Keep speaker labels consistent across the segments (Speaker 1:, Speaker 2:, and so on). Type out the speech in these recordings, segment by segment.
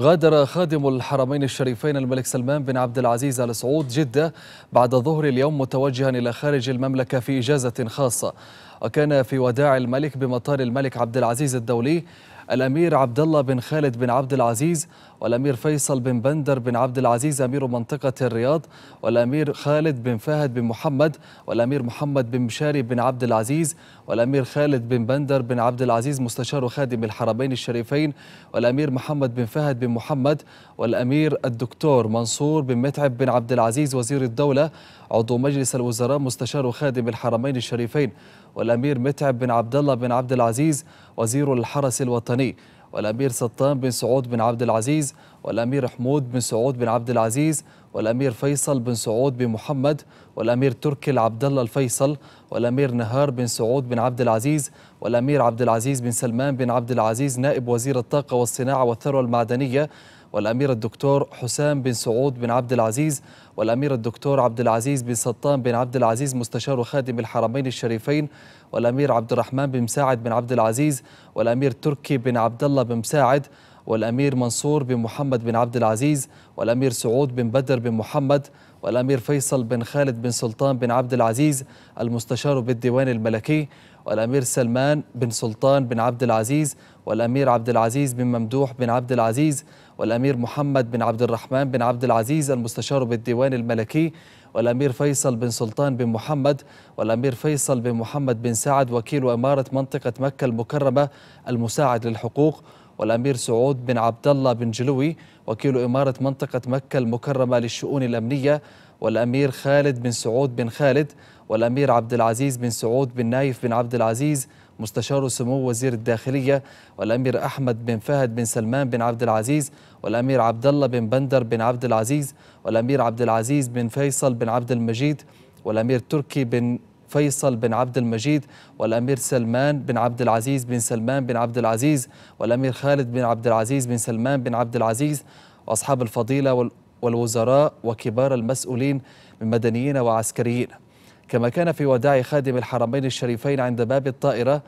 Speaker 1: غادر خادم الحرمين الشريفين الملك سلمان بن عبد العزيز آل سعود جدة بعد ظهر اليوم متوجها إلى خارج المملكة في إجازة خاصة. وكان في وداع الملك بمطار الملك عبد العزيز الدولي الأمير عبد الله بن خالد بن عبد العزيز والأمير فيصل بن بندر بن عبد العزيز أمير منطقة الرياض والأمير خالد بن فهد بن محمد والأمير محمد بن مشاري بن عبد العزيز والأمير خالد بن بندر بن عبد العزيز مستشار خادم الحرمين الشريفين والأمير محمد بن فهد بن محمد والأمير الدكتور منصور بن متعب بن عبد العزيز وزير الدولة عضو مجلس الوزراء مستشار خادم الحرمين الشريفين والأمير متعب بن عبد الله بن عبد العزيز وزير الحرس الوطني والأمير سلطان بن سعود بن عبد العزيز والأمير حمود بن سعود بن عبد العزيز والأمير فيصل بن سعود بن محمد والأمير تركي العبد الله الفيصل والأمير نهار بن سعود بن عبد العزيز والأمير عبد العزيز بن سلمان بن عبد العزيز نائب وزير الطاقة والصناعة والثروة المعدنية والأمير الدكتور حسام بن سعود بن عبد العزيز والأمير الدكتور عبد العزيز بن سلطان بن عبد العزيز مستشار خادم الحرمين الشريفين والأمير عبد الرحمن بن مساعد بن عبد العزيز والأمير تركي بن عبد الله بن مساعد والأمير منصور بن محمد بن عبد العزيز والأمير سعود بن بدر بن محمد والأمير فيصل بن خالد بن سلطان بن عبد العزيز المستشار بالديوان الملكي والأمير سلمان بن سلطان بن عبد العزيز والأمير عبد العزيز بن ممدوح بن عبد العزيز والأمير محمد بن عبد الرحمن بن عبد العزيز المستشار بالديوان الملكي والأمير فيصل بن سلطان بن محمد والأمير فيصل بن محمد بن سعد وكيل إمارة منطقة مكة المكرمة المساعد للحقوق والأمير سعود بن عبد الله بن جلوي وكيل إمارة منطقة مكة المكرمة للشؤون الأمنية والأمير خالد بن سعود بن خالد والأمير عبد العزيز بن سعود بن نايف بن عبد العزيز مستشار سمو وزير الداخلية والأمير أحمد بن فهد بن سلمان بن عبد العزيز والأمير عبد الله بن بندر بن عبد العزيز والأمير عبد العزيز بن فيصل بن عبد المجيد والأمير تركي بن فيصل بن عبد المجيد والأمير سلمان بن عبد العزيز بن سلمان بن عبد العزيز والأمير خالد بن عبد العزيز بن سلمان بن عبد العزيز وأصحاب الفضيلة والوزراء وكبار المسؤولين من مدنيين وعسكريين. كما كان في وداع خادم الحرمين الشريفين عند باب الطائرة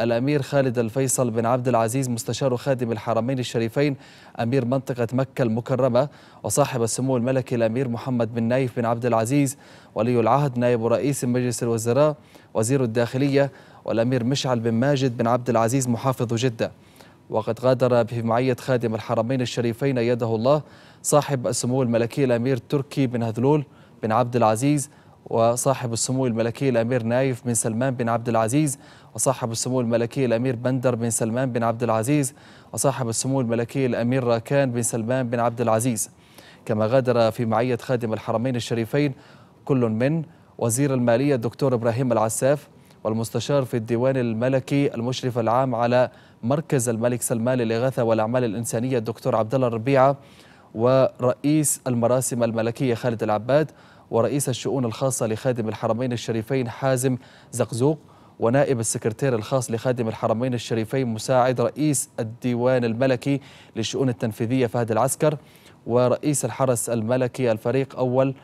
Speaker 1: الأمير خالد الفيصل بن عبد العزيز مستشار خادم الحرمين الشريفين أمير منطقة مكة المكرمة وصاحب السمو الملكي الأمير محمد بن نايف بن عبد العزيز ولي العهد نائب رئيس مجلس الوزراء وزير الداخلية والأمير مشعل بن ماجد بن عبد العزيز محافظ جدة. وقد غادر بمعية خادم الحرمين الشريفين يده الله صاحب السمو الملكي الأمير تركي بن هذلول بن عبد العزيز وصاحب السمو الملكي الأمير نايف بن سلمان بن عبد العزيز وصاحب السمو الملكي الأمير بندر بن سلمان بن عبد العزيز وصاحب السمو الملكي الأمير راكان بن سلمان بن عبد العزيز. كما غادر في معية خادم الحرمين الشريفين كل من وزير المالية الدكتور إبراهيم العساف والمستشار في الديوان الملكي المشرف العام على مركز الملك سلمان للإغاثة والأعمال الإنسانية الدكتور عبد الله الربيعة ورئيس المراسم الملكية خالد العباد ورئيس الشؤون الخاصة لخادم الحرمين الشريفين حازم زقزوق. ونائب السكرتير الخاص لخادم الحرمين الشريفين مساعد رئيس الديوان الملكي للشؤون التنفيذية فهد العسكر ورئيس الحرس الملكي الفريق أول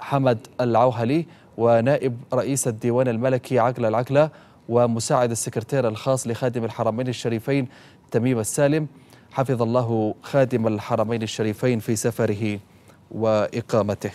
Speaker 1: حمد العوهلي ونائب رئيس الديوان الملكي عقل العقلة ومساعد السكرتير الخاص لخادم الحرمين الشريفين تميم السالم. حفظ الله خادم الحرمين الشريفين في سفره وإقامته.